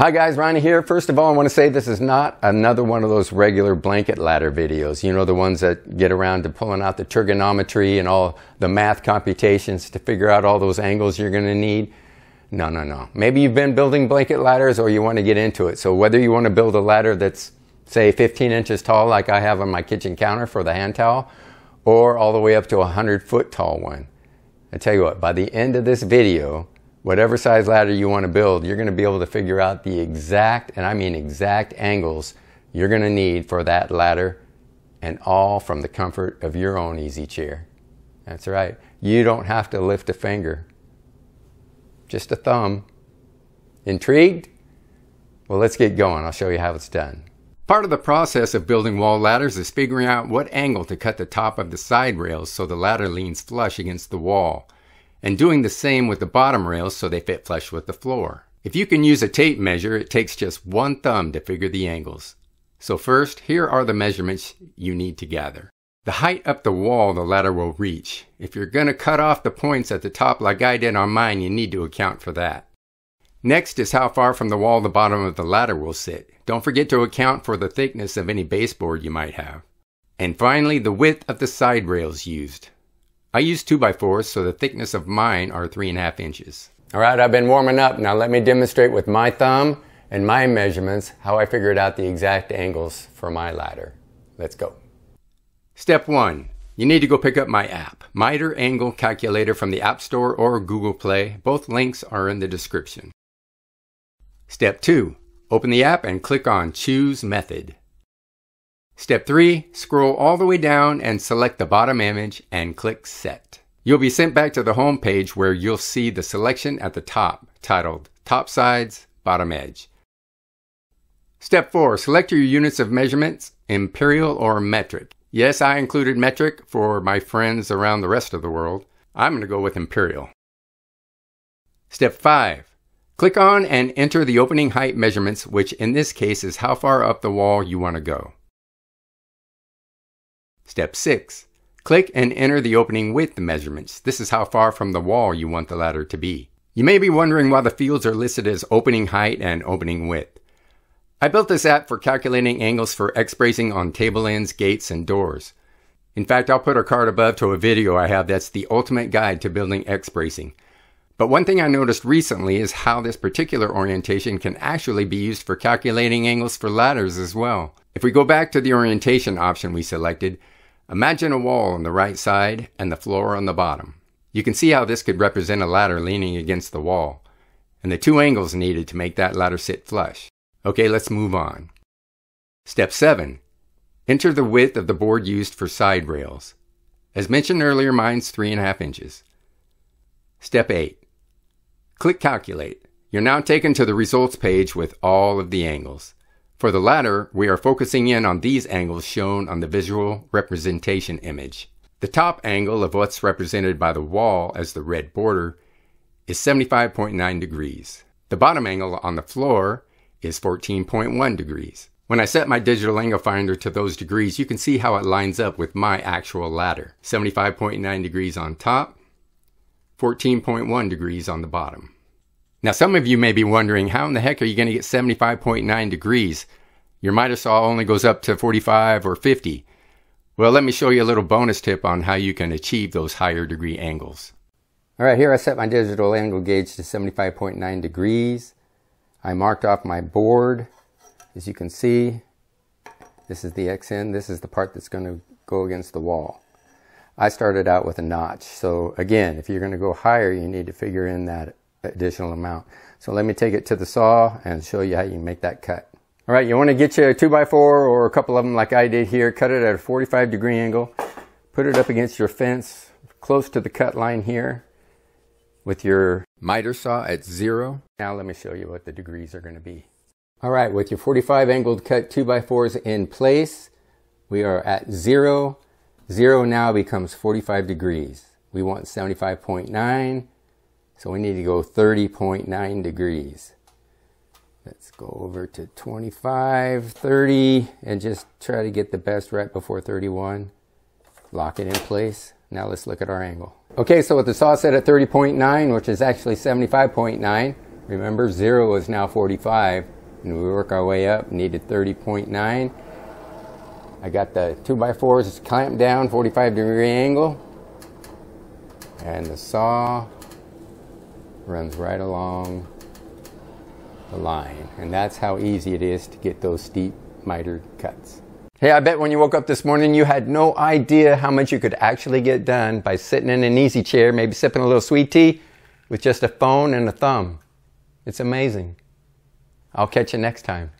Hi guys, Ronnie here. First of all, I want to say this is not another one of those regular blanket ladder videos. You know, the ones that get around to pulling out the trigonometry and all the math computations to figure out all those angles you're going to need. No, no, no. Maybe you've been building blanket ladders or you want to get into it. So whether you want to build a ladder that's, say, 15 inches tall like I have on my kitchen counter for the hand towel, or all the way up to a 100 foot tall one. I tell you what, by the end of this video, whatever size ladder you want to build, you're going to be able to figure out the exact, and I mean exact angles you're going to need for that ladder and all from the comfort of your own easy chair. That's right. You don't have to lift a finger. Just a thumb. Intrigued? Well, let's get going. I'll show you how it's done. Part of the process of building wall ladders is figuring out what angle to cut the top of the side rails so the ladder leans flush against the wall and doing the same with the bottom rails so they fit flush with the floor. If you can use a tape measure, it takes just one thumb to figure the angles. So first, here are the measurements you need to gather. The height up the wall the ladder will reach. If you're going to cut off the points at the top like I did on mine, you need to account for that. Next is how far from the wall the bottom of the ladder will sit. Don't forget to account for the thickness of any baseboard you might have. And finally, the width of the side rails used. I use 2x4s, so the thickness of mine are 3.5 inches. All right, I've been warming up. Now let me demonstrate with my thumb and my measurements how I figured out the exact angles for my ladder. Let's go. Step 1. You need to go pick up my app, Miter Angle Calculator from the App Store or Google Play. Both links are in the description. Step 2. Open the app and click on Choose Method. Step 3. Scroll all the way down and select the bottom image and click Set. You'll be sent back to the home page where you'll see the selection at the top titled Top Sides, Bottom Edge. Step 4. Select your units of measurements, imperial or metric. Yes, I included metric for my friends around the rest of the world. I'm going to go with imperial. Step 5. Click on and enter the opening height measurements, which in this case is how far up the wall you want to go. Step 6. Click and enter the opening width measurements. This is how far from the wall you want the ladder to be. You may be wondering why the fields are listed as opening height and opening width. I built this app for calculating angles for X-bracing on table ends, gates, and doors. In fact, I'll put a card above to a video I have that's the ultimate guide to building X-bracing. But one thing I noticed recently is how this particular orientation can actually be used for calculating angles for ladders as well. If we go back to the orientation option we selected, Imagine a wall on the right side and the floor on the bottom. You can see how this could represent a ladder leaning against the wall, and the two angles needed to make that ladder sit flush. Okay, let's move on. Step 7. Enter the width of the board used for side rails. As mentioned earlier, mine's 3.5 inches. Step 8. Click Calculate. You're now taken to the results page with all of the angles. For the ladder, we are focusing in on these angles shown on the visual representation image. The top angle of what's represented by the wall as the red border is 75.9 degrees. The bottom angle on the floor is 14.1 degrees. When I set my digital angle finder to those degrees, you can see how it lines up with my actual ladder. 75.9 degrees on top, 14.1 degrees on the bottom. Now, some of you may be wondering, how in the heck are you going to get 75.9 degrees? Your miter saw only goes up to 45 or 50. Well, let me show you a little bonus tip on how you can achieve those higher degree angles. All right, here I set my digital angle gauge to 75.9 degrees. I marked off my board. As you can see, this is the XN. This is the part that's going to go against the wall. I started out with a notch. So again, if you're going to go higher, you need to figure in that additional amount. So let me take it to the saw and show you how you make that cut. All right, you want to get you a 2x4 or a couple of them like I did here. Cut it at a 45 degree angle. Put it up against your fence close to the cut line here with your miter saw at zero. Now let me show you what the degrees are going to be. All right, with your 45 angled cut 2x4s in place, we are at zero. Zero now becomes 45 degrees. We want 75.9 so we need to go 30.9 degrees. Let's go over to 25, 30, and just try to get the best right before 31. Lock it in place. Now let's look at our angle. Okay, so with the saw set at 30.9, which is actually 75.9, Remember, zero is now 45, and we work our way up, needed 30.9. I got the 2x4s clamped down, 45 degree angle, and the saw runs right along the line. And that's how easy it is to get those steep mitered cuts. Hey, I bet when you woke up this morning, you had no idea how much you could actually get done by sitting in an easy chair, maybe sipping a little sweet tea with just a phone and a thumb. It's amazing. I'll catch you next time.